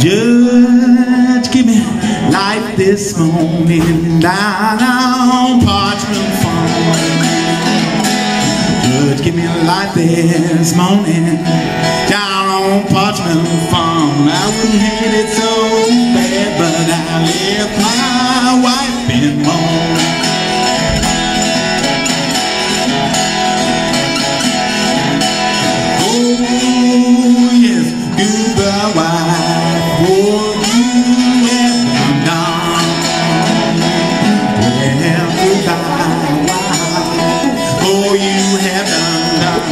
Judge, give me life this morning down on Parchman Farm. Judge, give me life this morning down on Parchman Farm. I wouldn't hate it so bad, but I left my wife and home.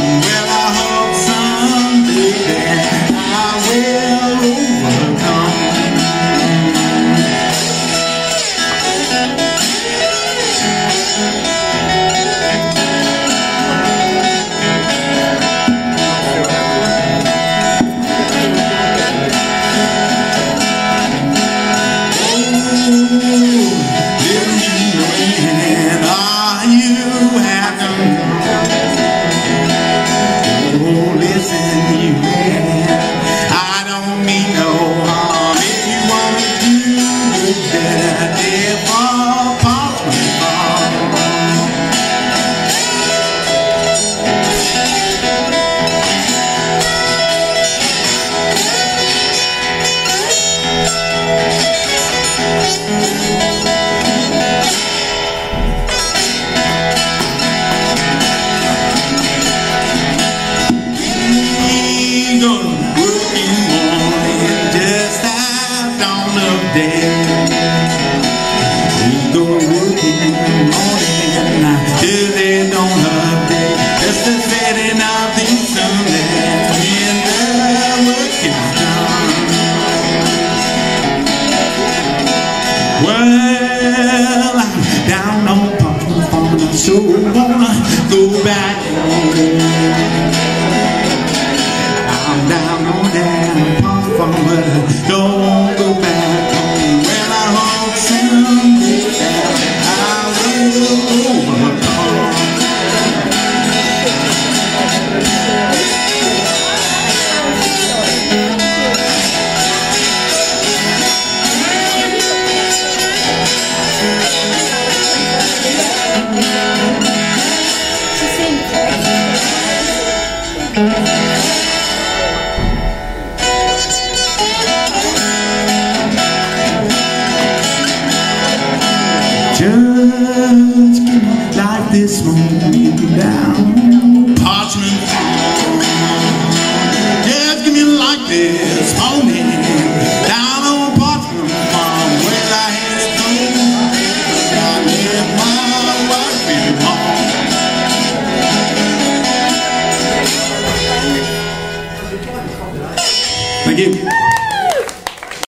Well, Me like this morning down Parchman. Just give me like this morning down on Parchman Farm. I had it home. I my wife.